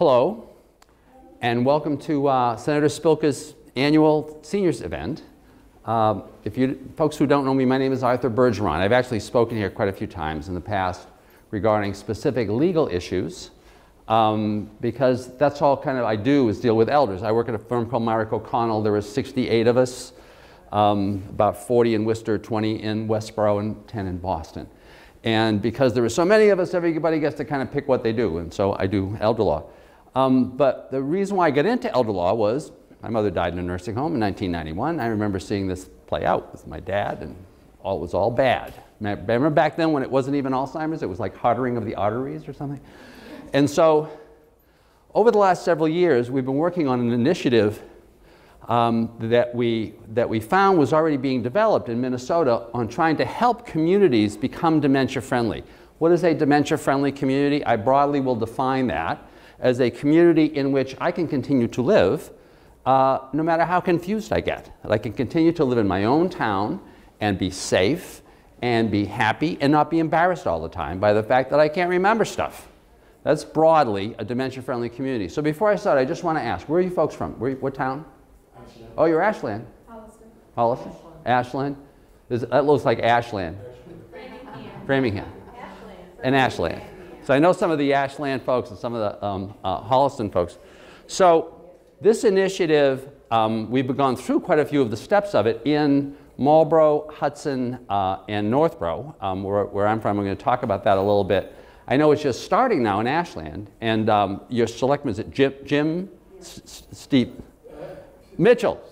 Hello, and welcome to uh, Senator Spilka's annual seniors event. Um, if you folks who don't know me, my name is Arthur Bergeron. I've actually spoken here quite a few times in the past regarding specific legal issues um, because that's all kind of I do is deal with elders. I work at a firm called Mirick O'Connell. There are 68 of us, um, about 40 in Worcester, 20 in Westboro, and 10 in Boston. And because there are so many of us, everybody gets to kind of pick what they do. And so I do elder law. Um, but the reason why I got into elder law was my mother died in a nursing home in 1991. I remember seeing this play out with my dad, and all, it was all bad. I Remember back then when it wasn't even Alzheimer's, it was like hardening of the arteries or something? And so, over the last several years, we've been working on an initiative um, that, we, that we found was already being developed in Minnesota on trying to help communities become dementia friendly. What is a dementia friendly community? I broadly will define that as a community in which I can continue to live uh, no matter how confused I get. That I can continue to live in my own town and be safe and be happy and not be embarrassed all the time by the fact that I can't remember stuff. That's broadly a dementia friendly community. So before I start, I just want to ask where are you folks from? Where, what town? Ashland. Oh, you're Ashland. Holliston. Holliston? Ashland. Is, that looks like Ashland. Framingham. Framingham. Ashland. And Ashland. So I know some of the Ashland folks and some of the um, uh, Holliston folks. So this initiative, um, we've gone through quite a few of the steps of it in Marlboro, Hudson, uh, and Northborough, um, where, where, I'm from. I'm going to talk about that a little bit. I know it's just starting now in Ashland, and um, your selectman is it Jim, Jim Steve Mitchell.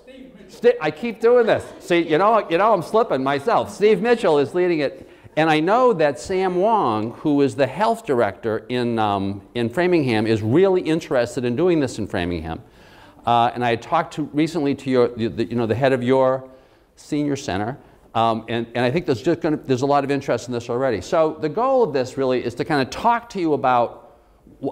Steve, I keep doing this. See, you know, you know, I'm slipping myself. Steve Mitchell is leading it and I know that Sam Wong, who is the health director in, um, in Framingham, is really interested in doing this in Framingham. Uh, and I talked to, recently to your, the, you know, the head of your senior center, um, and, and I think there's just to, there's a lot of interest in this already. So the goal of this really is to kind of talk to you about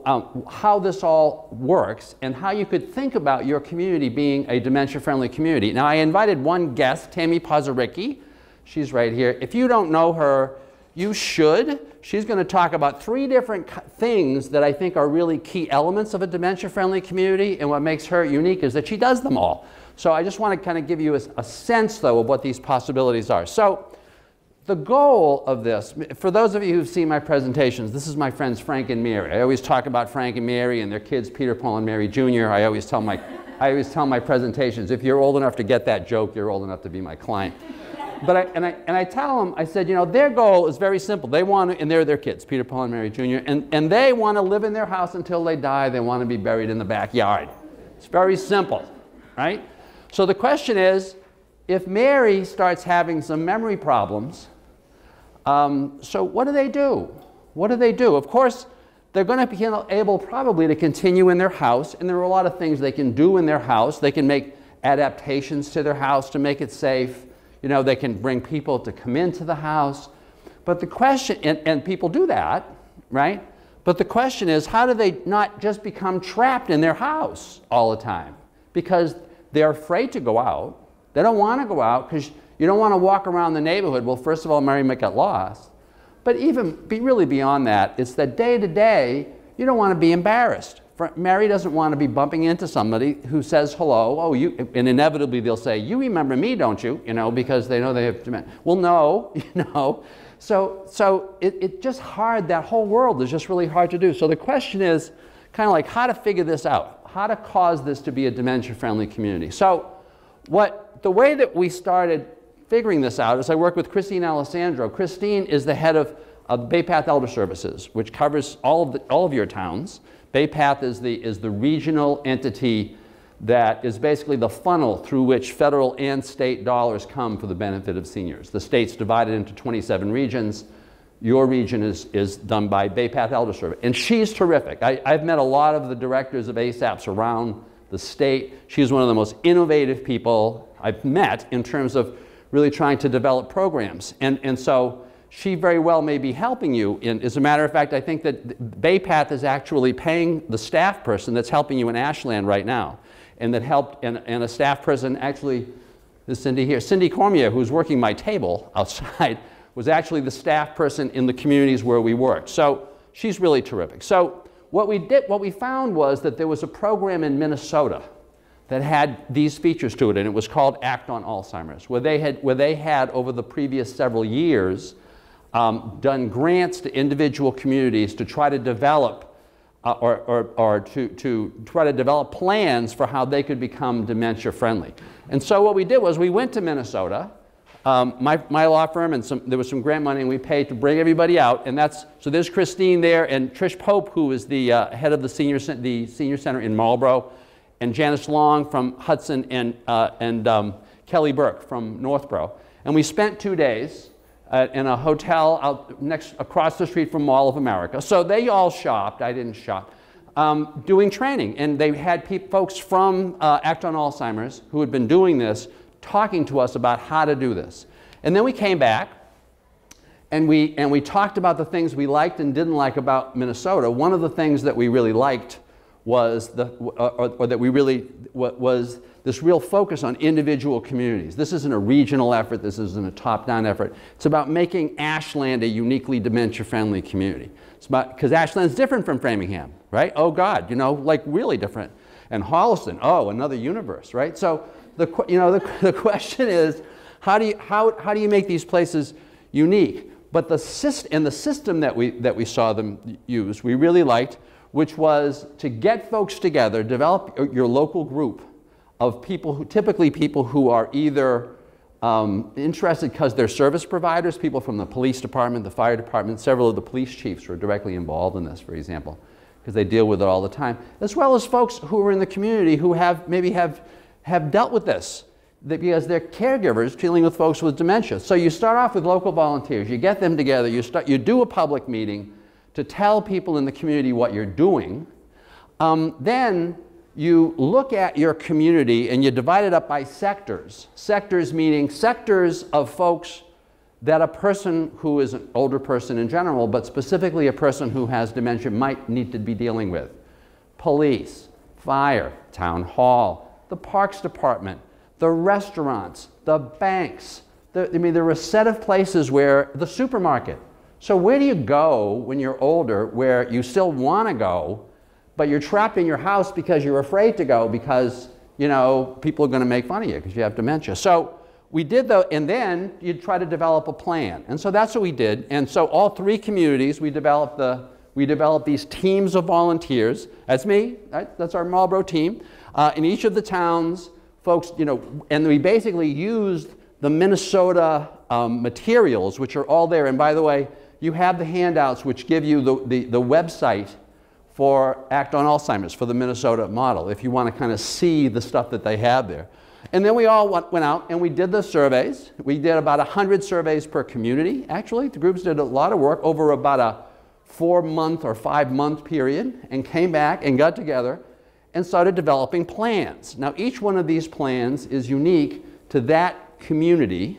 um, how this all works and how you could think about your community being a dementia-friendly community. Now, I invited one guest, Tammy Pozerycki, She's right here. If you don't know her, you should. She's going to talk about three different things that I think are really key elements of a dementia-friendly community, and what makes her unique is that she does them all. So I just want to kind of give you a, a sense, though, of what these possibilities are. So the goal of this, for those of you who've seen my presentations, this is my friends Frank and Mary. I always talk about Frank and Mary and their kids, Peter, Paul, and Mary Jr. I always tell my, I always tell my presentations, if you're old enough to get that joke, you're old enough to be my client but I, and, I, and I tell them, I said, you know, their goal is very simple. They want to, and they're their kids, Peter, Paul, and Mary Jr., and, and they want to live in their house until they die. They want to be buried in the backyard. It's very simple, right? So the question is, if Mary starts having some memory problems, um, so what do they do? What do they do? Of course, they're going to be able probably to continue in their house, and there are a lot of things they can do in their house. They can make adaptations to their house to make it safe. You know, they can bring people to come into the house. But the question, and, and people do that, right? But the question is, how do they not just become trapped in their house all the time? Because they're afraid to go out. They don't want to go out because you don't want to walk around the neighborhood. Well, first of all, Mary might get lost. But even be really beyond that, it's that day to day, you don't want to be embarrassed. Mary doesn't want to be bumping into somebody who says hello. Oh, you, and inevitably they'll say, "You remember me, don't you?" You know, because they know they have dementia. Well, no, you know. So, so it, it just hard. That whole world is just really hard to do. So the question is, kind of like how to figure this out, how to cause this to be a dementia-friendly community. So, what the way that we started figuring this out is I worked with Christine Alessandro. Christine is the head of, of Bay Path Elder Services, which covers all of, the, all of your towns. BayPath is the, is the regional entity that is basically the funnel through which federal and state dollars come for the benefit of seniors. The state's divided into 27 regions. Your region is, is done by BayPath Elder Service. And she's terrific. I, I've met a lot of the directors of ASAPs around the state. She's one of the most innovative people I've met in terms of really trying to develop programs. And, and so she very well may be helping you. In, as a matter of fact, I think that BayPath is actually paying the staff person that's helping you in Ashland right now. And that helped, and, and a staff person actually, this Cindy here, Cindy Cormier, who's working my table outside, was actually the staff person in the communities where we worked. So she's really terrific. So what we did, what we found was that there was a program in Minnesota that had these features to it, and it was called Act on Alzheimer's, where they had, where they had over the previous several years um, done grants to individual communities to try to develop uh, or, or, or to, to try to develop plans for how they could become dementia friendly. And so what we did was we went to Minnesota, um, my, my law firm, and some, there was some grant money, and we paid to bring everybody out. And that's, so there's Christine there, and Trish Pope, who is the uh, head of the senior, the senior center in Marlboro, and Janice Long from Hudson, and, uh, and um, Kelly Burke from Northborough. And we spent two days uh, in a hotel out next, across the street from Mall of America. So they all shopped, I didn't shop, um, doing training. And they had folks from uh, Act on Alzheimer's who had been doing this talking to us about how to do this. And then we came back and we, and we talked about the things we liked and didn't like about Minnesota. One of the things that we really liked was the, or, or that we really, was this real focus on individual communities. This isn't a regional effort, this isn't a top-down effort. It's about making Ashland a uniquely dementia-friendly community. It's about, because Ashland's different from Framingham, right? Oh God, you know, like really different. And Holliston, oh, another universe, right? So the, you know, the, the question is, how do, you, how, how do you make these places unique? But the system, and the system that we, that we saw them use, we really liked, which was to get folks together, develop your local group of people who, typically people who are either um, interested because they're service providers, people from the police department, the fire department, several of the police chiefs were directly involved in this, for example, because they deal with it all the time, as well as folks who are in the community who have maybe have, have dealt with this because they're caregivers dealing with folks with dementia. So you start off with local volunteers, you get them together, you, start, you do a public meeting to tell people in the community what you're doing. Um, then you look at your community and you divide it up by sectors. Sectors meaning sectors of folks that a person who is an older person in general, but specifically a person who has dementia might need to be dealing with. Police, fire, town hall, the parks department, the restaurants, the banks. The, I mean, there are a set of places where the supermarket. So where do you go when you're older where you still want to go, but you're trapped in your house because you're afraid to go because, you know, people are going to make fun of you because you have dementia. So we did the, and then you try to develop a plan. And so that's what we did. And so all three communities, we developed the, we developed these teams of volunteers. That's me, right? that's our Marlboro team. Uh, in each of the towns, folks, you know, and we basically used the Minnesota um, materials, which are all there. And by the way, you have the handouts which give you the, the, the website for Act on Alzheimer's, for the Minnesota model, if you want to kind of see the stuff that they have there. And then we all went, out and we did the surveys. We did about 100 surveys per community, actually. The groups did a lot of work over about a four month or five month period and came back and got together and started developing plans. Now, each one of these plans is unique to that community,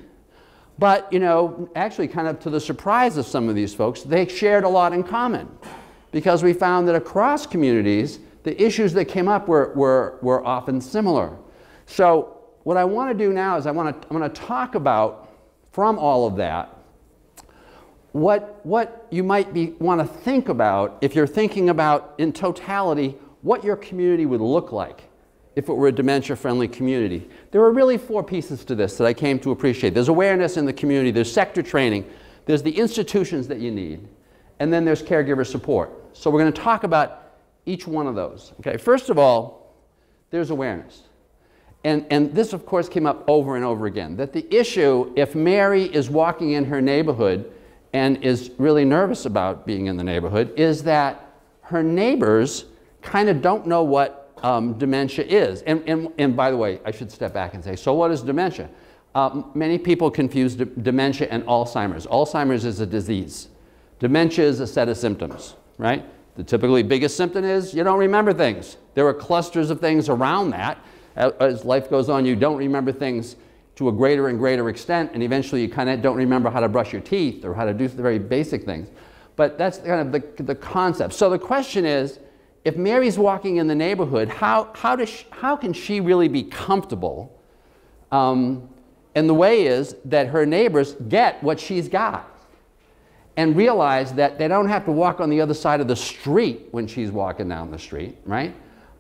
but, you know, actually, kind of to the surprise of some of these folks, they shared a lot in common because we found that across communities, the issues that came up were, were, were often similar. So what I want to do now is I want to, I'm to talk about, from all of that, what, what you might be, want to think about if you're thinking about, in totality, what your community would look like if it were a dementia-friendly community. There are really four pieces to this that I came to appreciate. There's awareness in the community, there's sector training, there's the institutions that you need, and then there's caregiver support. So we're going to talk about each one of those. Okay, first of all, there's awareness. And, and this, of course, came up over and over again that the issue, if Mary is walking in her neighborhood and is really nervous about being in the neighborhood, is that her neighbors kind of don't know what um, dementia is. And, and, and by the way, I should step back and say, so what is dementia? Uh, many people confuse dementia and Alzheimer's. Alzheimer's is a disease. Dementia is a set of symptoms, right? The typically biggest symptom is you don't remember things. There are clusters of things around that. As life goes on, you don't remember things to a greater and greater extent, and eventually you kind of don't remember how to brush your teeth or how to do the very basic things. But that's kind of the, the concept. So the question is, if Mary's walking in the neighborhood, how, how, does she, how can she really be comfortable? Um, and the way is that her neighbors get what she's got. And realize that they don't have to walk on the other side of the street when she's walking down the street, right?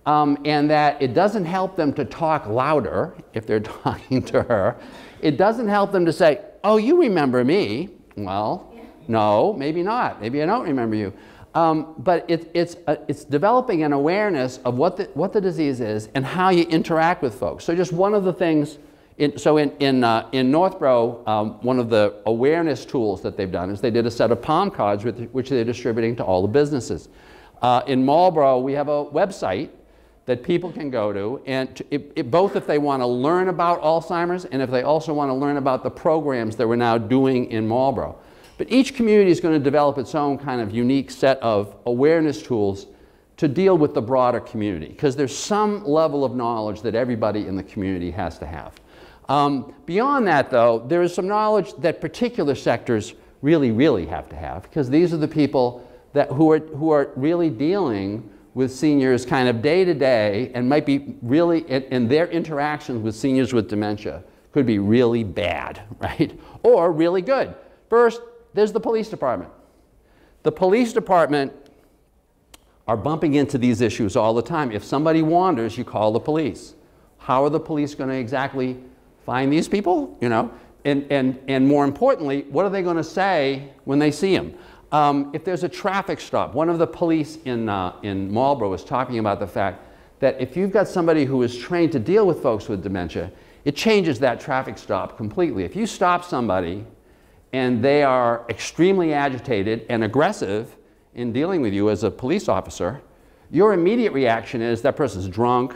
Um, and that it doesn't help them to talk louder if they're talking to her. It doesn't help them to say, oh, you remember me. Well, no, maybe not. Maybe I don't remember you. Um, but it, it's, uh, it's developing an awareness of what the, what the disease is and how you interact with folks. So just one of the things, in, so in, in, uh, in Northborough, um, one of the awareness tools that they've done is they did a set of palm cards with, which they're distributing to all the businesses. Uh, in Marlborough, we have a website that people can go to, and to, it, it, both if they want to learn about Alzheimer's and if they also want to learn about the programs that we're now doing in Marlborough. But each community is going to develop its own kind of unique set of awareness tools to deal with the broader community because there's some level of knowledge that everybody in the community has to have. Um, beyond that, though, there is some knowledge that particular sectors really, really have to have because these are the people that, who, are, who are really dealing with seniors kind of day to day and might be really, and their interactions with seniors with dementia could be really bad, right? Or really good. First, there's the police department. The police department are bumping into these issues all the time. If somebody wanders, you call the police. How are the police going to exactly find these people? You know, and, and, and more importantly, what are they going to say when they see him? Um, if there's a traffic stop, one of the police in, uh, in Marlborough was talking about the fact that if you've got somebody who is trained to deal with folks with dementia, it changes that traffic stop completely. If you stop somebody and they are extremely agitated and aggressive in dealing with you as a police officer, your immediate reaction is that person's drunk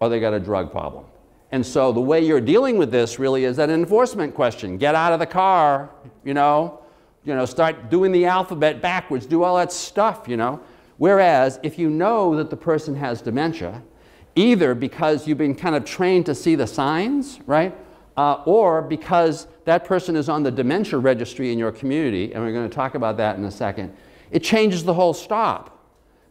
or they got a drug problem. And so the way you're dealing with this really is an enforcement question. Get out of the car, you know, you know, start doing the alphabet backwards, do all that stuff, you know. Whereas if you know that the person has dementia, either because you've been kind of trained to see the signs, right? Uh, or because that person is on the dementia registry in your community, and we're going to talk about that in a second, it changes the whole stop.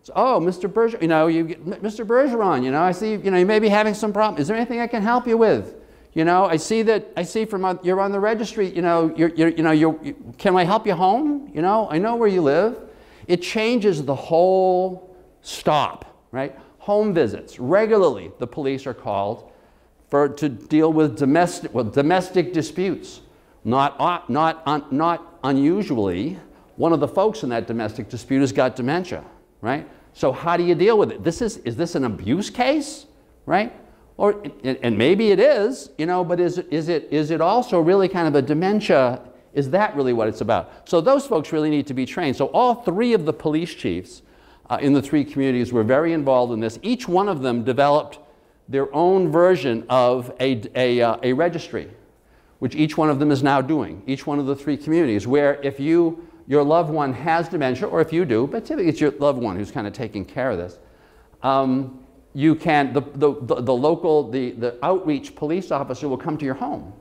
So, oh, Mr. Bergeron, you know, you, Mr. Bergeron, you know, I see, you know, you may be having some problem. Is there anything I can help you with? You know, I see that, I see from, you're on the registry, you know, you're, you're you know, you're, you, can I help you home? You know, I know where you live. It changes the whole stop, right? Home visits. Regularly, the police are called for, to deal with domestic, well, domestic disputes. Not, uh, not, not unusually, one of the folks in that domestic dispute has got dementia, right? So how do you deal with it? This is, is this an abuse case, right? Or, and maybe it is, you know, but is, is, it, is it also really kind of a dementia? Is that really what it's about? So those folks really need to be trained. So all three of the police chiefs uh, in the three communities were very involved in this. Each one of them developed their own version of a, a, uh, a registry, which each one of them is now doing, each one of the three communities, where if you, your loved one has dementia, or if you do, but typically it's your loved one who's kind of taking care of this, um, you can, the, the, the, the, local, the, the outreach police officer will come to your home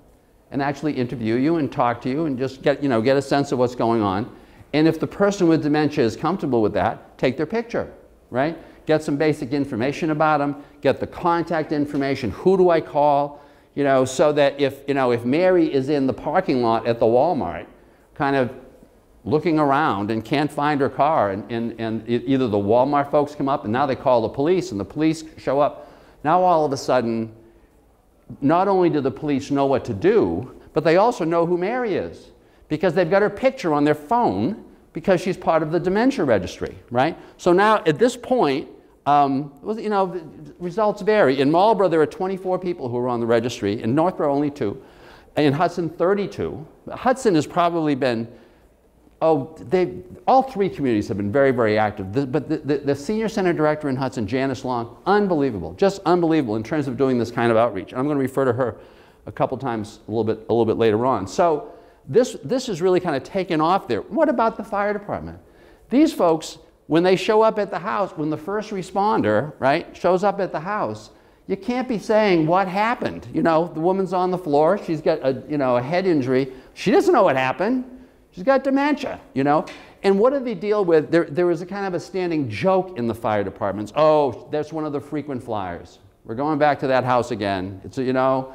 and actually interview you and talk to you and just get, you know, get a sense of what's going on. And if the person with dementia is comfortable with that, take their picture, right? get some basic information about them, get the contact information, who do I call, you know, so that if, you know, if Mary is in the parking lot at the Walmart, kind of looking around and can't find her car, and, and, and either the Walmart folks come up and now they call the police and the police show up. Now all of a sudden, not only do the police know what to do, but they also know who Mary is because they've got her picture on their phone because she's part of the dementia registry, right? So now at this point, um, you know, results vary. In Marlborough, there are 24 people who are on the registry. In Northborough, only two. In Hudson, 32. Hudson has probably been, oh, they, all three communities have been very, very active. The, but the, the, the, senior center director in Hudson, Janice Long, unbelievable, just unbelievable in terms of doing this kind of outreach. And I'm going to refer to her a couple times a little bit, a little bit later on. So this, this is really kind of taken off there. What about the fire department? These folks when they show up at the house, when the first responder, right, shows up at the house, you can't be saying what happened. You know, the woman's on the floor, she's got a, you know, a head injury. She doesn't know what happened. She's got dementia, you know. And what do they deal with? There, there was a kind of a standing joke in the fire departments. Oh, that's one of the frequent flyers. We're going back to that house again. It's, you know,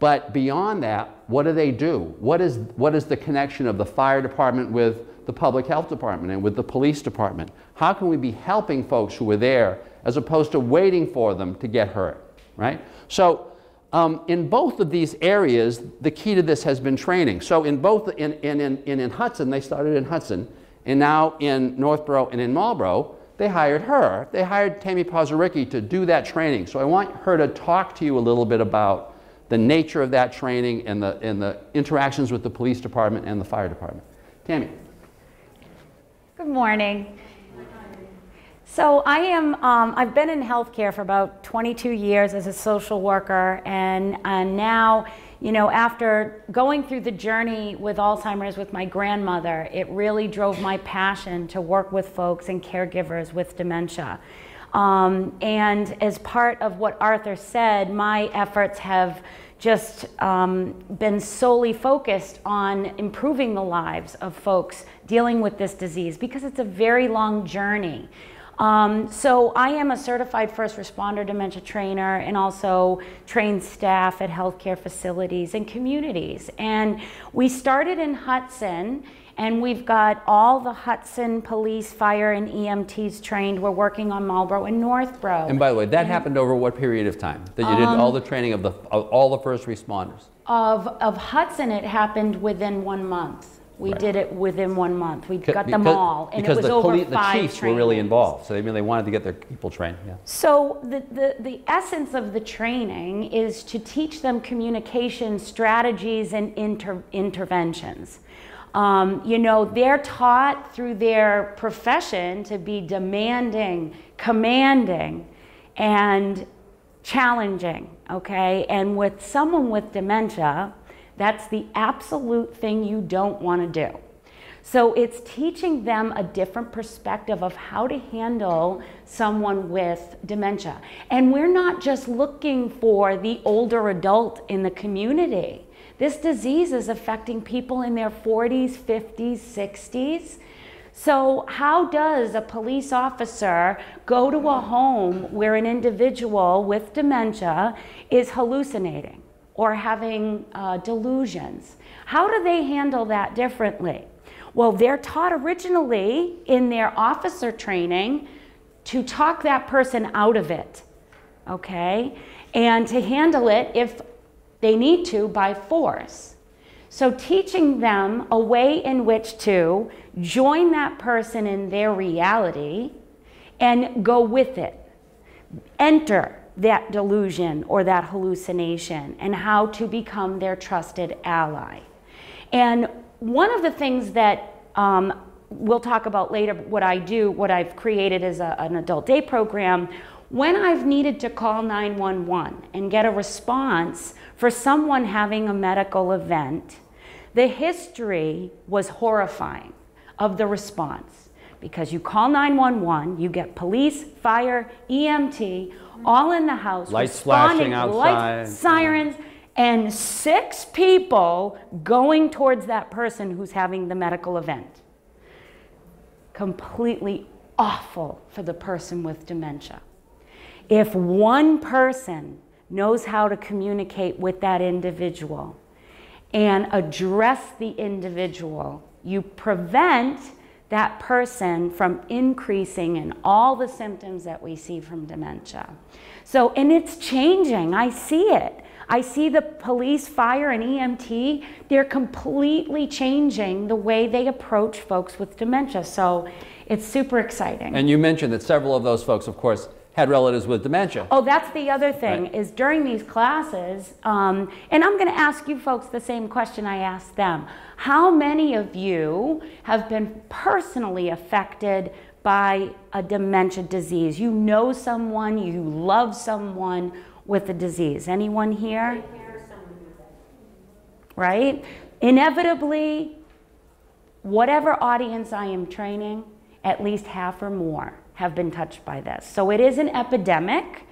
but beyond that, what do they do? What is, what is the connection of the fire department with the public health department and with the police department? How can we be helping folks who are there as opposed to waiting for them to get hurt, right? So um, in both of these areas, the key to this has been training. So in both, in, in, in, in Hudson, they started in Hudson, and now in Northborough and in Marlborough, they hired her. They hired Tammy Pozerycki to do that training. So I want her to talk to you a little bit about the nature of that training and the, and the interactions with the police department and the fire department. Tammy. Good morning. So I am, um, I've been in healthcare for about 22 years as a social worker and, and now, you know, after going through the journey with Alzheimer's with my grandmother, it really drove my passion to work with folks and caregivers with dementia. Um, and as part of what Arthur said, my efforts have just um, been solely focused on improving the lives of folks dealing with this disease because it's a very long journey. Um, so I am a certified first responder dementia trainer and also train staff at healthcare facilities and communities. And we started in Hudson and we've got all the Hudson police, fire, and EMTs trained. We're working on Marlborough and Northborough. And by the way, that and, happened over what period of time? That you um, did all the training of, the, of all the first responders? Of, of Hudson, it happened within one month. We right. did it within one month. We got them because, all, and it was the over poli- five The chiefs trainings. were really involved, so they really wanted to get their people trained. Yeah. So the, the, the essence of the training is to teach them communication strategies and inter- interventions. Um, you know, they're taught through their profession to be demanding, commanding, and challenging, okay? And with someone with dementia, that's the absolute thing you don't want to do. So it's teaching them a different perspective of how to handle someone with dementia. And we're not just looking for the older adult in the community. This disease is affecting people in their 40s, 50s, 60s. So, how does a police officer go to a home where an individual with dementia is hallucinating? Or having uh, delusions. How do they handle that differently? Well, they're taught originally in their officer training to talk that person out of it, okay? And to handle it if they need to by force. So, teaching them a way in which to join that person in their reality and go with it. Enter that delusion or that hallucination and how to become their trusted ally. And one of the things that um, we'll talk about later, what I do, what I've created as a, an adult day program, when I've needed to call 911 and get a response for someone having a medical event, the history was horrifying of the response because you call 911, you get police, fire, EMT, all in the house, lights flashing outside, lights, sirens, and six people going towards that person who's having the medical event. Completely awful for the person with dementia. If one person knows how to communicate with that individual and address the individual, you prevent that person from increasing in all the symptoms that we see from dementia. So, and it's changing. I see it. I see the police, fire, and EMT, they're completely changing the way they approach folks with dementia. So it's super exciting. And you mentioned that several of those folks, of course, had relatives with dementia. Oh, that's the other thing right. is during these classes, um, and I'm going to ask you folks the same question I asked them. How many of you have been personally affected by a dementia disease? You know someone, you love someone with a disease. Anyone here? Right? Inevitably, whatever audience I am training, at least half or more have been touched by this. So it is an epidemic.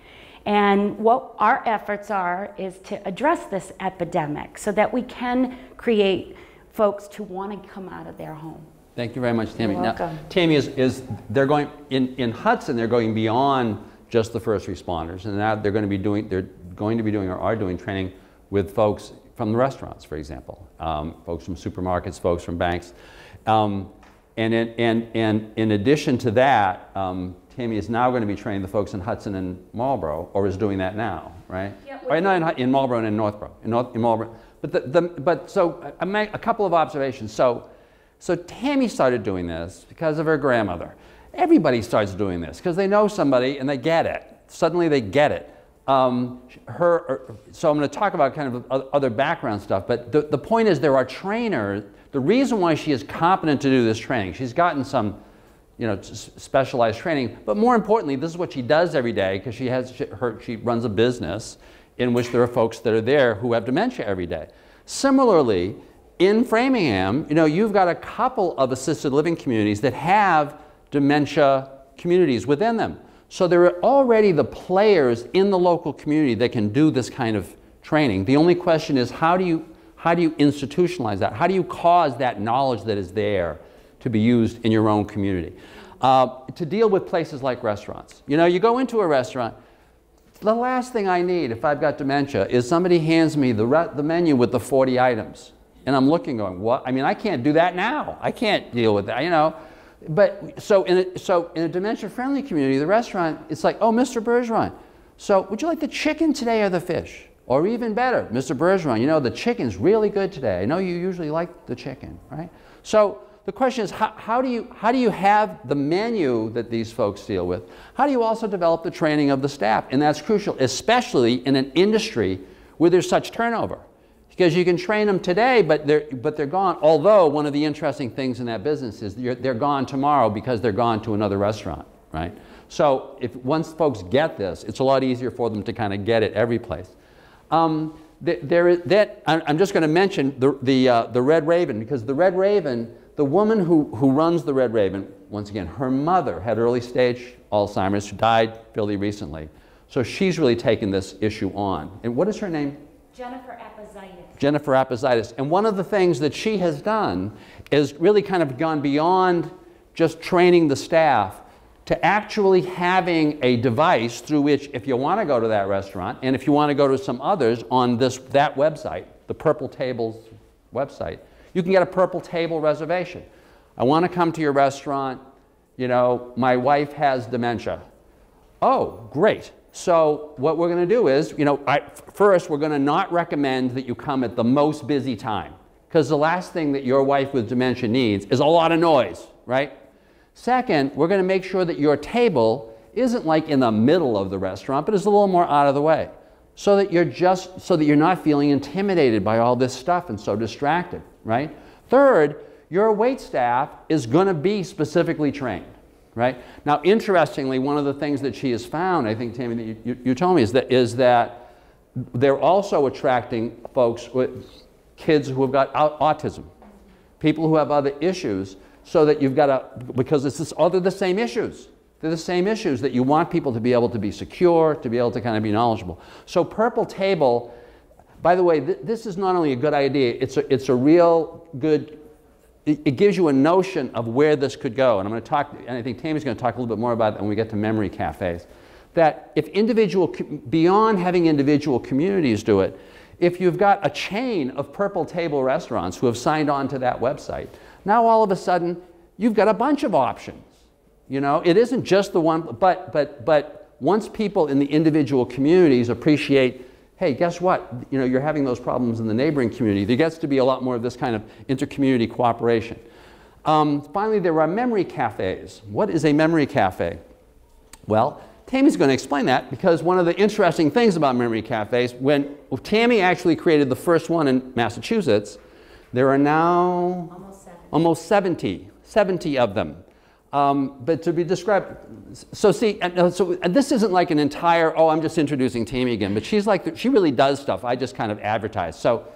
And what our efforts are is to address this epidemic so that we can create folks to want to come out of their home. Thank you very much, Tammy. Now, Tammy is, is they're going in, in Hudson, they're going beyond just the first responders, and now they're going to be doing they're going to be doing or are doing training with folks from the restaurants, for example, um, folks from supermarkets, folks from banks. Um, And in, and, and in addition to that, um, Tammy is now going to be training the folks in Hudson and Marlboro, or is doing that now, right? Yeah, or not in, in Marlboro and in Northborough, in, North, in Marlboro. But, the, the, but so I make a couple of observations. So, so Tammy started doing this because of her grandmother. Everybody starts doing this because they know somebody and they get it. Suddenly they get it. Um, her, er, so I'm going to talk about kind of other background stuff, but the, the point is there are trainers. The reason why she is competent to do this training, she's gotten some you know, specialized training. But more importantly, this is what she does every day because she has she, her, she runs a business in which there are folks that are there who have dementia every day. Similarly, in Framingham, you know, you've got a couple of assisted living communities that have dementia communities within them. So there are already the players in the local community that can do this kind of training. The only question is how do you how do you institutionalize that? How do you cause that knowledge that is there to be used in your own community? Uh, to deal with places like restaurants. You know, you go into a restaurant, the last thing I need if I've got dementia is somebody hands me the, the menu with the 40 items. And I'm looking going, what? I mean, I can't do that now. I can't deal with that, you know. But so in a, so in a dementia-friendly community, the restaurant, it's like, oh, Mr. Bergeron, so would you like the chicken today or the fish? Or even better, Mr. Bergeron, you know, the chicken's really good today. I know you usually like the chicken, right? So the question is, how, how, do you, how do you have the menu that these folks deal with? How do you also develop the training of the staff? And that's crucial, especially in an industry where there's such turnover. Because you can train them today, but they're, but they're gone. Although, one of the interesting things in that business is you're, they're gone tomorrow because they're gone to another restaurant, right? So, if once folks get this, it's a lot easier for them to kind of get it every place. Um, th- there is, that, I'm just going to mention the, the, uh, the Red Raven, because the Red Raven, the woman who, who runs the Red Raven, once again, her mother had early stage Alzheimer's, who died fairly recently. So she's really taken this issue on. And what is her name? Jennifer Epizitis. Jennifer Appizitis. And one of the things that she has done is really kind of gone beyond just training the staff to actually having a device through which if you want to go to that restaurant and if you want to go to some others on this that website, the Purple Tables website, you can get a Purple Table reservation. I want to come to your restaurant, you know, my wife has dementia. Oh, great. So what we're going to do is, you know, I, first we're going to not recommend that you come at the most busy time because the last thing that your wife with dementia needs is a lot of noise, right? Second, we're going to make sure that your table isn't like in the middle of the restaurant, but is a little more out of the way so that you're just so that you're not feeling intimidated by all this stuff and so distracted, right? Third, your wait staff is going to be specifically trained right? Now, interestingly, one of the things that she has found, I think, Tammy, that you, you, you told me, is that, is that they're also attracting folks with kids who have got autism, people who have other issues, so that you've got to, because it's this, oh, they're the same issues. They're the same issues that you want people to be able to be secure, to be able to kind of be knowledgeable. So, Purple Table, by the way, th- this is not only a good idea, it's a, it's a real good it, it gives you a notion of where this could go. And I'm going to talk, and I think Tammy's going to talk a little bit more about it when we get to memory cafes. That if individual, beyond having individual communities do it, if you've got a chain of purple table restaurants who have signed on to that website, now all of a sudden you've got a bunch of options. You know, it isn't just the one, but, but, but once people in the individual communities appreciate hey, guess what? You know, you're having those problems in the neighboring community. There gets to be a lot more of this kind of inter-community cooperation. Um, finally, there are memory cafes. What is a memory cafe? Well, Tammy's going to explain that because one of the interesting things about memory cafes, when Tammy actually created the first one in Massachusetts, there are now Almost seven. 70, 70 of them. Um, but to be described, so see, and, uh, so and this isn't like an entire, oh, I'm just introducing Tammy again, but she's like, she really does stuff. I just kind of advertise. So,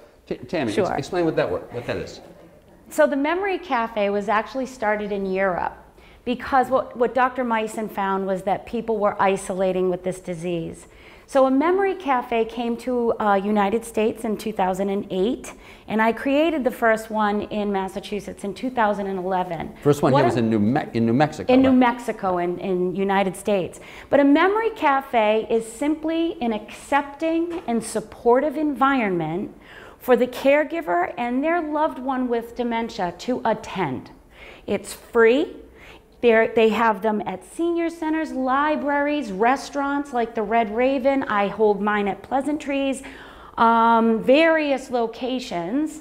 Tammy, ex- explain what that, wor- what that is. So the Memory Cafe was actually started in Europe because what, what Dr. Miesen found was that people were isolating with this disease. So a Memory Cafe came to uh, United States in 2008, and I created the first one in Massachusetts in 2011. First one What here was in New, Me- in New Mexico. in New? Mexico and in United States. But a memory cafe is simply an accepting and supportive environment for the caregiver and their loved one with dementia to attend. It's free. They're, they have them at senior centers, libraries, restaurants like the Red Raven. I hold mine at Pleasantries, um, various locations.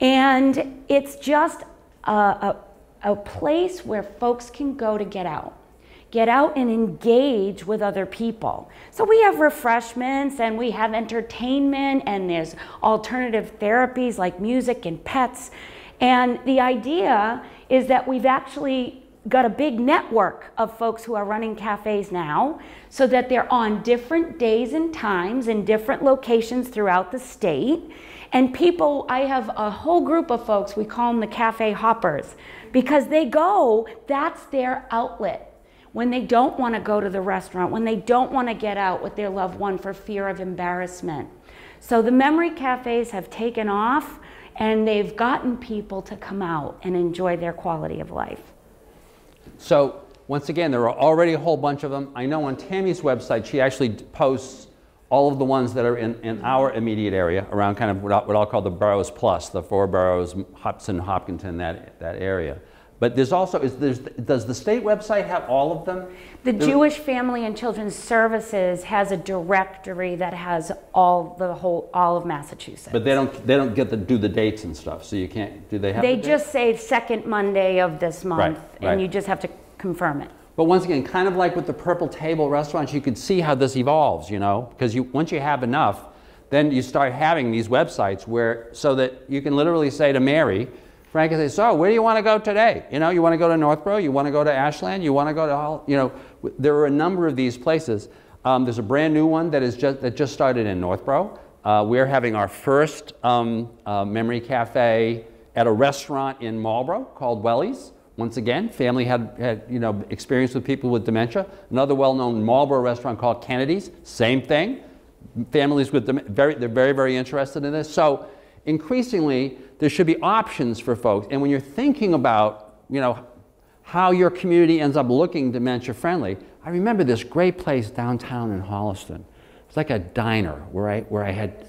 And it's just a, a, a place where folks can go to get out get out and engage with other people. So we have refreshments and we have entertainment and there's alternative therapies like music and pets. And the idea is that we've actually got a big network of folks who are running cafes now so that they're on different days and times in different locations throughout the state. And people, I have a whole group of folks, we call them the cafe hoppers, because they go, that's their outlet when they don't want to go to the restaurant, when they don't want to get out with their loved one for fear of embarrassment. So the memory cafes have taken off and they've gotten people to come out and enjoy their quality of life. So once again, there are already a whole bunch of them. I know on Tammy's website, she actually posts all of the ones that are in, in our immediate area around kind of what, I, what I'll call the boroughs plus, the four boroughs, Hudson, Hopkinton, that, that area. But there's also, is there's, does the state website have all of them? The there, Jewish Family and Children's Services has a directory that has all the whole, all of Massachusetts. But they don't, they don't get to do the dates and stuff, so you can't, do they have They the just say second Monday of this month, right, and right. you just have to confirm it. But once again, kind of like with the Purple Table restaurants, you can see how this evolves, you know, because you, once you have enough, then you start having these websites where, so that you can literally say to Mary, Frank can say, so where do you want to go today? You know, you want to go to Northborough? You want to go to Ashland? You want to go to? You know, there are a number of these places. Um, there's a brand new one that is just that just started in Northborough. Uh, we're having our first um, uh, memory cafe at a restaurant in Marlborough called Welly's. Once again, family had, had you know experience with people with dementia. Another well-known Marlborough restaurant called Kennedy's, same thing. Families with very they're very very interested in this. So increasingly there should be options for folks. And when you're thinking about, you know, how your community ends up looking dementia friendly, I remember this great place downtown in Holliston. It's like a diner where I, where I had,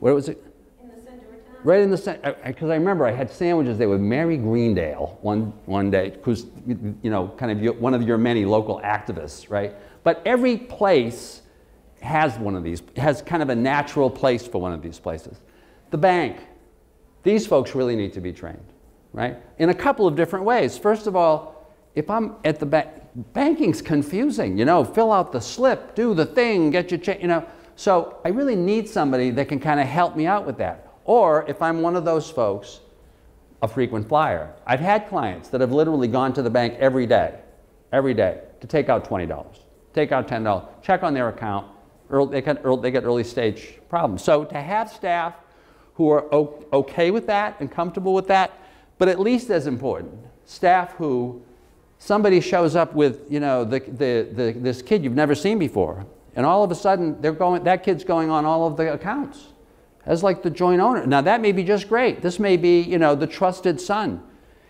where was it? In the center? Right in the center, because I, I remember I had sandwiches there with Mary Greendale one, one day, who's, you know, kind of your, one of your many local activists, right? But every place has one of these, has kind of a natural place for one of these places. The bank, these folks really need to be trained, right? In a couple of different ways. First of all, if I'm at the bank, banking's confusing, you know, fill out the slip, do the thing, get your check, you know. So I really need somebody that can kind of help me out with that. Or if I'm one of those folks, a frequent flyer. I've had clients that have literally gone to the bank every day, every day, to take out $20, take out $10, check on their account. Early, they, get early, they get early stage problems. So to have staff who are okay with that and comfortable with that, but at least as important, staff who somebody shows up with, you know, the, the, the, this kid you've never seen before, and all of a sudden they're going, that kid's going on all of the accounts as like the joint owner. Now that may be just great. This may be, you know, the trusted son.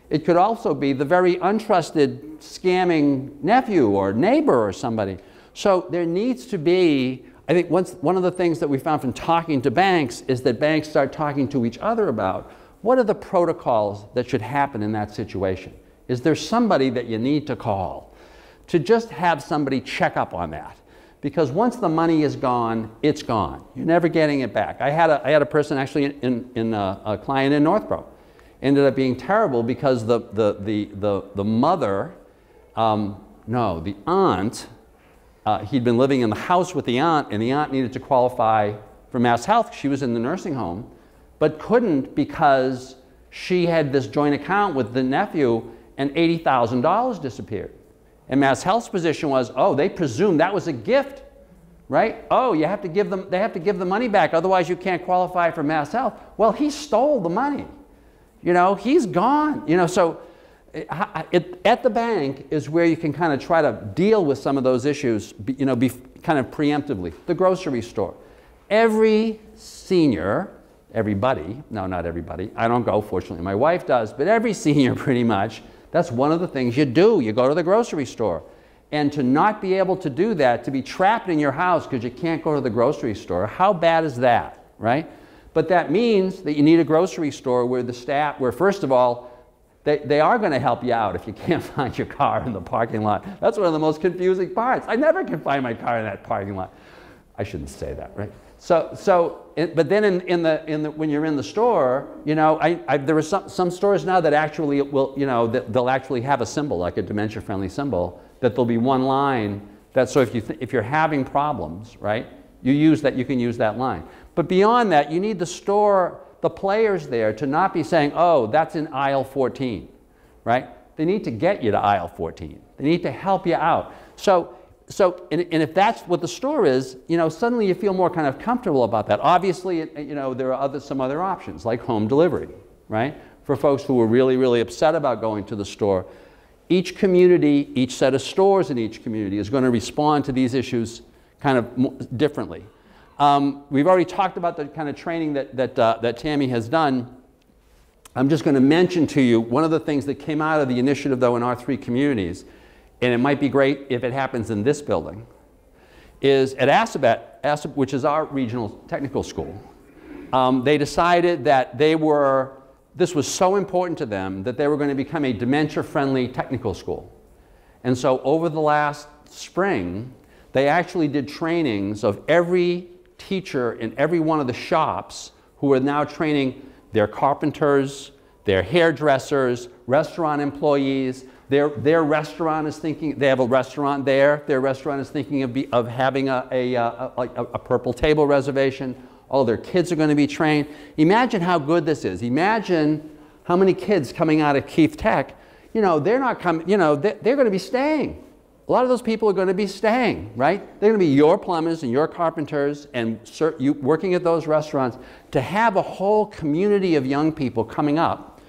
It could also be the very untrusted, scamming nephew or neighbor or somebody. So there needs to be I think once, one of the things that we found from talking to banks is that banks start talking to each other about what are the protocols that should happen in that situation? Is there somebody that you need to call to just have somebody check up on that? Because once the money is gone, it's gone. You're never getting it back. I had a, I had a person actually in, in a, a client in Northborough. Ended up being terrible because the, the, the, the, the mother, um, no, the aunt uh, he'd been living in the house with the aunt, and the aunt needed to qualify for Mass Health. She was in the nursing home, but couldn't because she had this joint account with the nephew, and $80,000 disappeared. And Mass Health's position was, oh, they presumed that was a gift, right? Oh, you have to give them, they have to give the money back, otherwise you can't qualify for Mass Health. Well, he stole the money. You know, he's gone. You know, so it, at the bank is where you can kind of try to deal with some of those issues, you know, be, kind of preemptively. The grocery store. Every senior, everybody, no, not everybody, I don't go, fortunately, my wife does, but every senior pretty much, that's one of the things you do. You go to the grocery store. And to not be able to do that, to be trapped in your house because you can't go to the grocery store, how bad is that, right? But that means that you need a grocery store where the staff, where first of all, they, they are going to help you out if you can't find your car in the parking lot. That's one of the most confusing parts. I never can find my car in that parking lot. I shouldn't say that, right? So, so it, but then in, in, the, in the, when you're in the store, you know, I, I, there are some, some stores now that actually will, you know, that they'll actually have a symbol, like a dementia-friendly symbol, that there'll be one line that, so if, you if you're having problems, right, you use that, you can use that line. But beyond that, you need the store, the players there to not be saying, oh, that's in aisle 14, right? They need to get you to aisle 14. They need to help you out. So, so and, and if that's what the store is, you know, suddenly you feel more kind of comfortable about that. Obviously, you know, there are other, some other options like home delivery, right? For folks who are really, really upset about going to the store, each community, each set of stores in each community is going to respond to these issues kind of differently. Um, we've already talked about the kind of training that, that, uh, that Tammy has done. I'm just going to mention to you one of the things that came out of the initiative, though, in our three communities, and it might be great if it happens in this building, is at Assabet, which is our regional technical school, um, they decided that they were, this was so important to them that they were going to become a dementia-friendly technical school. And so over the last spring, they actually did trainings of every teacher in every one of the shops who are now training their carpenters, their hairdressers, restaurant employees. Their, their restaurant is thinking, they have a restaurant there. Their restaurant is thinking of, be, of having a, a, uh, a, a, a purple table reservation. All their kids are going to be trained. Imagine how good this is. Imagine how many kids coming out of Keefe Tech, you know, they're not coming, you know, they're, they're going to be staying a lot of those people are going to be staying, right? They're going to be your plumbers and your carpenters and you working at those restaurants. To have a whole community of young people coming up,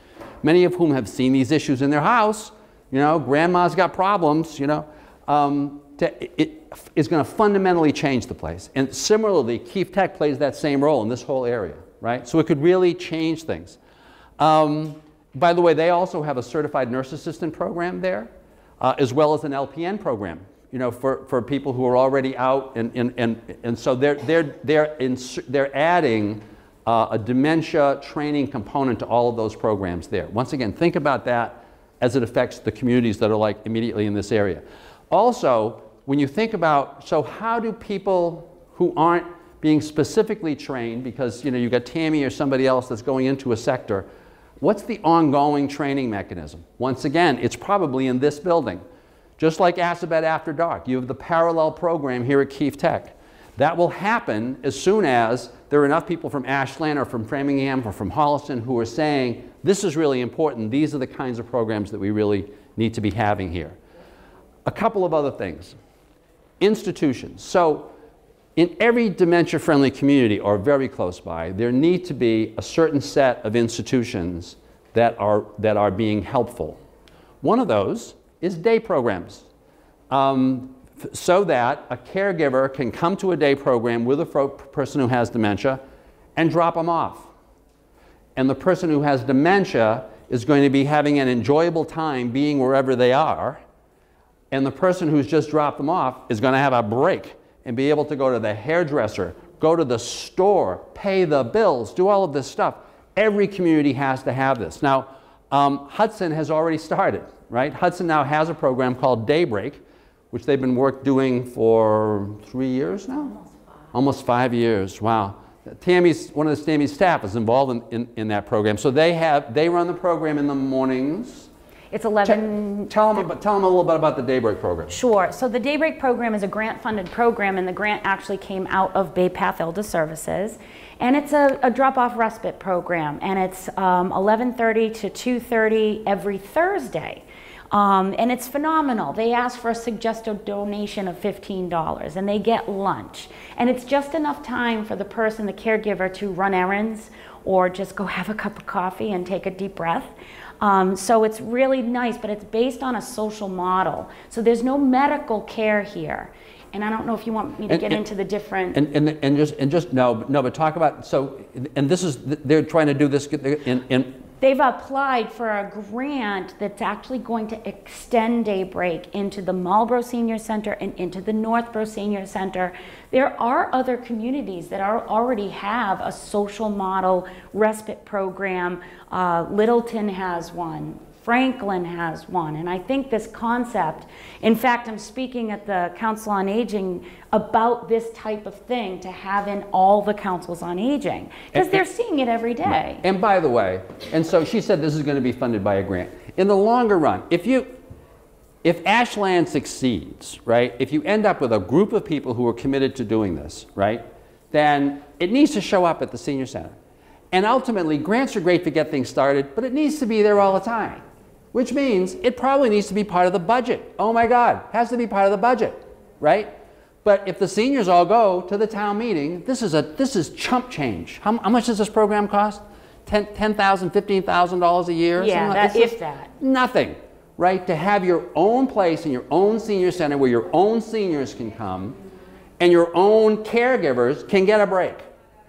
many of whom have seen these issues in their house, you know, grandma's got problems, you know, um, to, it is going to fundamentally change the place. And similarly, Keefe Tech plays that same role in this whole area, right? So it could really change things. Um, by the way, they also have a certified nurse assistant program there uh, as well as an LPN program, you know, for, for people who are already out. And, and, and, and so they're, they're, they're, they're adding uh, a dementia training component to all of those programs there. Once again, think about that as it affects the communities that are like immediately in this area. Also, when you think about, so how do people who aren't being specifically trained, because you know, you got Tammy or somebody else that's going into a sector, What's the ongoing training mechanism? Once again, it's probably in this building. Just like Assabet After Dark, you have the parallel program here at Keefe Tech. That will happen as soon as there are enough people from Ashland or from Framingham or from Holliston who are saying, this is really important. These are the kinds of programs that we really need to be having here. A couple of other things. Institutions. So in every dementia-friendly community or very close by, there need to be a certain set of institutions that are, that are being helpful. One of those is day programs. Um, so that a caregiver can come to a day program with a person who has dementia and drop them off. And the person who has dementia is going to be having an enjoyable time being wherever they are. And the person who's just dropped them off is going to have a break and be able to go to the hairdresser, go to the store, pay the bills, do all of this stuff. Every community has to have this. Now, um, Hudson has already started, right? Hudson now has a program called Daybreak, which they've been work doing for three years now? Almost five, Almost five years, wow. Tammy's, one of the Tammy's staff is involved in, in, in that program. So they have, they run the program in the mornings, it's 11. Tell them, about, tell them a little bit about the Daybreak program. Sure. So the Daybreak program is a grant-funded program, and the grant actually came out of Bay Path Elder Services. And it's a, a drop-off respite program, and it's um, 11:30 to 2:30 every Thursday. Um, and it's phenomenal. They ask for a suggested donation of $15 and they get lunch. And it's just enough time for the person, the caregiver, to run errands or just go have a cup of coffee and take a deep breath. Um, so it's really nice, but it's based on a social model. So there's no medical care here. And I don't know if you want me to and, get and, into the different. And, and, and just, and just, no, no, but talk about, so, and this is, they're trying to do this in, in They've applied for a grant that's actually going to extend Daybreak into the Marlboro Senior Center and into the Northborough Senior Center. There are other communities that are, already have a social model respite program. Uh, Littleton has one. Franklin has one. And I think this concept, in fact, I'm speaking at the Council on Aging about this type of thing to have in all the councils on aging, because they're seeing it every day. And by the way, and so she said this is going to be funded by a grant. In the longer run, if you, if Ashland succeeds, right, if you end up with a group of people who are committed to doing this, right, then it needs to show up at the senior center. And ultimately, grants are great to get things started, but it needs to be there all the time, which means it probably needs to be part of the budget. Oh my God, has to be part of the budget, right? But if the seniors all go to the town meeting, this is a this is chump change. How, how much does this program cost? Ten ten thousand, fifteen thousand dollars $15,000 a year? Yeah, that- is if that. Nothing, right? To have your own place in your own senior center where your own seniors can come, and your own caregivers can get a break,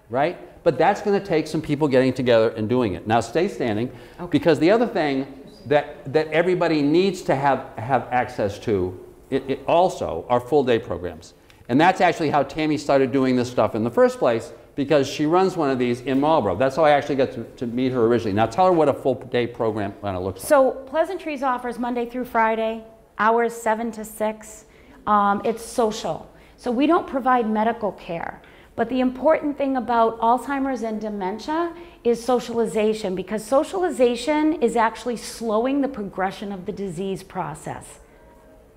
right? But that's going to take some people getting together and doing it. Now, stay standing, because the other thing that that everybody needs to have have access to it, it also are full day programs. And that's actually how Tammy started doing this stuff in the first place because she runs one of these in Marlboro. That's how I actually got to, to meet her originally. Now tell her what a full day program kind of looks like. So Pleasant Trees offers Monday through Friday, hours 7 to 6. Um, it's social. So we don't provide medical care. But the important thing about Alzheimer's and dementia is socialization because socialization is actually slowing the progression of the disease process.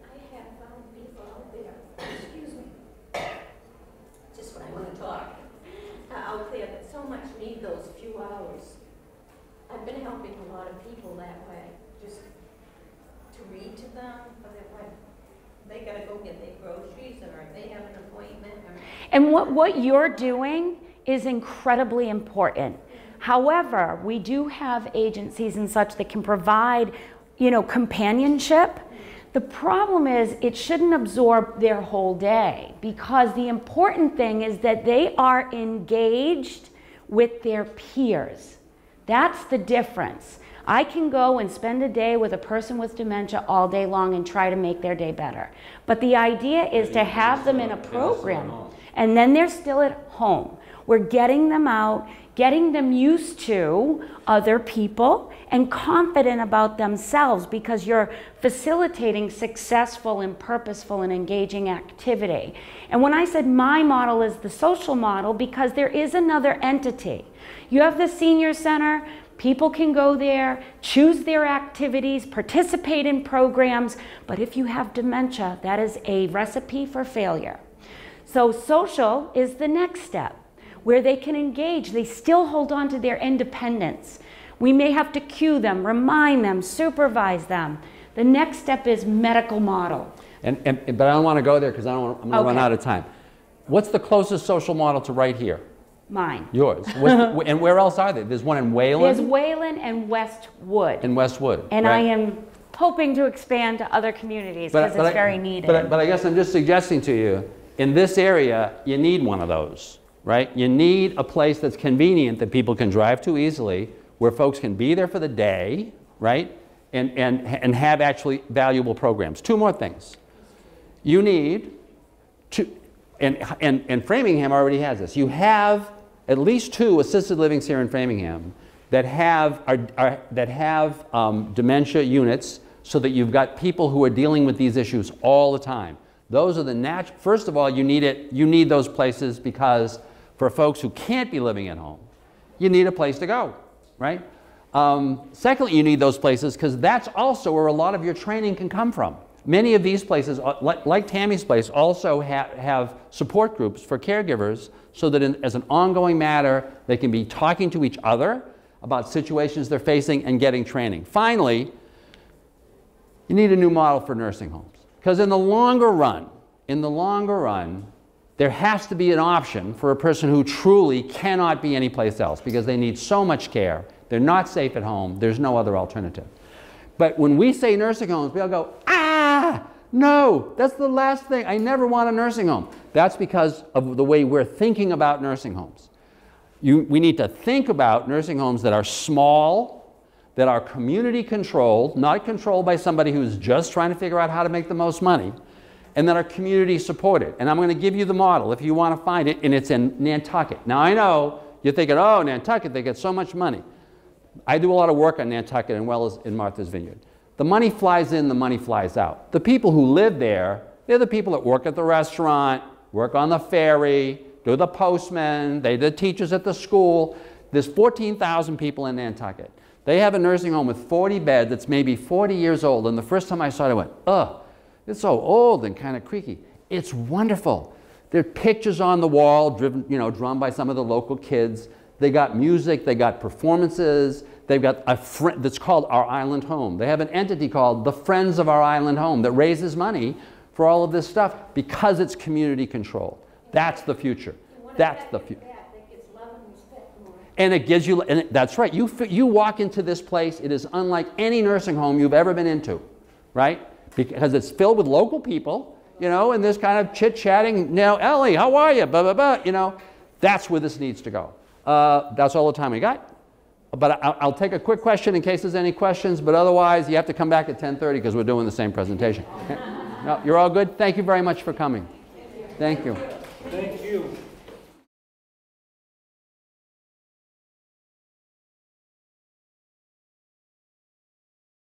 I have found people there, excuse me, just when I want to talk, out there that so much need those few hours. I've been helping a lot of people that way, just to read to them, they gotta go get their groceries, or they have an appointment, or And what, what you're doing is incredibly important. However, we do have agencies and such that can provide, you know, companionship. The problem is it shouldn't absorb their whole day because the important thing is that they are engaged with their peers. That's the difference. I can go and spend a day with a person with dementia all day long and try to make their day better. But the idea is to have them in a program and then they're still at home. We're getting them out, getting them used to other people and confident about themselves because you're facilitating successful and purposeful and engaging activity. And when I said my model is the social model, because there is another entity. You have the senior center, people can go there, choose their activities, participate in programs, but if you have dementia, that is a recipe for failure. So social is the next step where they can engage. They still hold on to their independence. We may have to cue them, remind them, supervise them. The next step is medical model. And, and, but I don't want to go there because I don't want, I'm going to run out of time. What's the closest social model to right here? Mine. Yours. What's and where else are they? There's one in Wayland? There's Wayland and Westwood. In Westwood. And right? I am hoping to expand to other communities because it's I- very needed. But, I- but I guess I'm just suggesting to you, in this area, you need one of those, right? You need a place that's convenient that people can drive to easily, where folks can be there for the day, right? And, and, and have actually valuable programs. Two more things. You need to, and, and, and Framingham already has this. You have at least two assisted livings here in Framingham that have, are, are, that have um, dementia units so that you've got people who are dealing with these issues all the time. Those are the nat- first of all, you need it, you need those places because for folks who can't be living at home, you need a place to go, right? Um, secondly, you need those places because that's also where a lot of your training can come from. Many of these places, uh, like, Tammy's place, also ha- have support groups for caregivers so that in, as an ongoing matter, they can be talking to each other about situations they're facing and getting training. Finally, you need a new model for nursing homes. Because in the longer run, in the longer run, there has to be an option for a person who truly cannot be anyplace else because they need so much care. They're not safe at home. There's no other alternative. But when we say nursing homes, we all go, ah, no, that's the last thing. I never want a nursing home. That's because of the way we're thinking about nursing homes. You, we need to think about nursing homes that are small, that are community controlled, not controlled by somebody who's just trying to figure out how to make the most money, and that are community supported. And I'm going to give you the model if you want to find it, and it's in Nantucket. Now I know you're thinking, oh, Nantucket, they get so much money. I do a lot of work on Nantucket and well as in Martha's Vineyard. The money flies in, the money flies out. The people who live there, they're the people that work at the restaurant, work on the ferry, do the postman, they're the teachers at the school. There's 14,000 people in Nantucket. They have a nursing home with 40 beds that's maybe 40 years old. And the first time I saw it, I went, ugh, it's so old and kind of creaky. It's wonderful. There are pictures on the wall, driven, you know, drawn by some of the local kids. They got music, they got performances. They've got a friend that's called Our Island Home. They have an entity called the Friends of Our Island Home that raises money for all of this stuff because it's community controlled. That's the future. That's the future. And it gives you, and it, that's right, you, you walk into this place, it is unlike any nursing home you've ever been into, right? Because it's filled with local people, you know, and this kind of chit chatting, now, Ellie, how are you? Blah, blah, blah, you know. That's where this needs to go. Uh, that's all the time we got. But I'll, take a quick question in case there's any questions, but otherwise you have to come back at 10.30 because we're doing the same presentation. no, you're all good? Thank you very much for coming. Thank you. Thank you.